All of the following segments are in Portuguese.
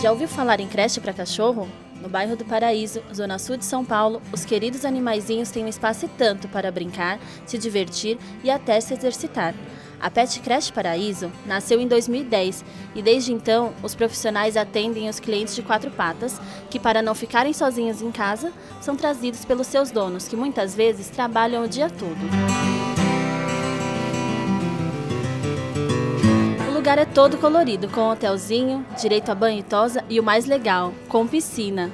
Já ouviu falar em creche para cachorro? No bairro do Paraíso, zona sul de São Paulo, os queridos animaizinhos têm um espaço e tanto para brincar, se divertir e até se exercitar. A Pet Creche Paraíso nasceu em 2010 e desde então os profissionais atendem os clientes de quatro patas que, para não ficarem sozinhos em casa, são trazidos pelos seus donos, que muitas vezes trabalham o dia todo. Lugar é todo colorido, com hotelzinho, direito a banho e tosa e o mais legal, com piscina.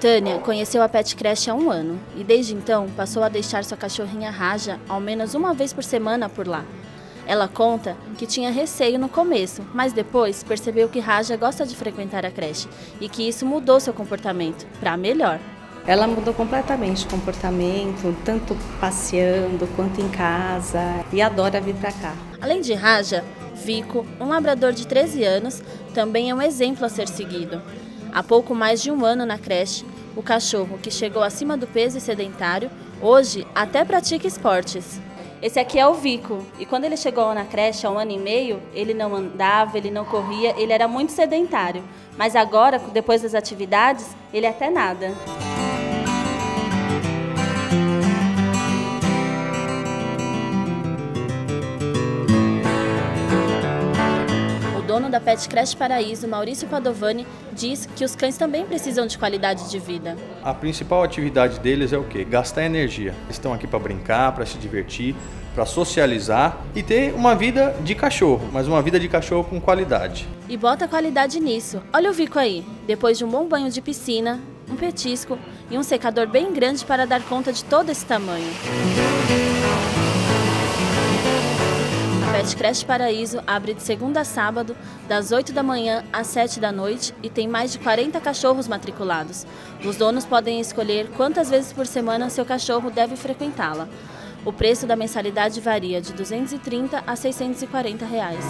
Tânia conheceu a Pet Creche há um ano e desde então passou a deixar sua cachorrinha Raja ao menos uma vez por semana por lá. Ela conta que tinha receio no começo, mas depois percebeu que Raja gosta de frequentar a creche e que isso mudou seu comportamento para melhor. Ela mudou completamente o comportamento, tanto passeando quanto em casa, e adora vir para cá. Além de Raja, Vico, um labrador de 13 anos, também é um exemplo a ser seguido. Há pouco mais de um ano na creche, o cachorro, que chegou acima do peso e sedentário, hoje até pratica esportes. Esse aqui é o Vico. E quando ele chegou na creche há um ano e meio, ele não andava, ele não corria, ele era muito sedentário. Mas agora, depois das atividades, ele até nada. Dono da Pet Creche Paraíso, Maurício Padovani, diz que os cães também precisam de qualidade de vida. A principal atividade deles é o quê? Gastar energia. Eles estão aqui para brincar, para se divertir, para socializar e ter uma vida de cachorro, mas uma vida de cachorro com qualidade. E bota qualidade nisso. Olha o Vico aí. Depois de um bom banho de piscina, um petisco e um secador bem grande para dar conta de todo esse tamanho. Pet Creche Paraíso abre de segunda a sábado, das 8 da manhã às 7 da noite e tem mais de 40 cachorros matriculados. Os donos podem escolher quantas vezes por semana seu cachorro deve frequentá-la. O preço da mensalidade varia de R$ 230 a 640 reais.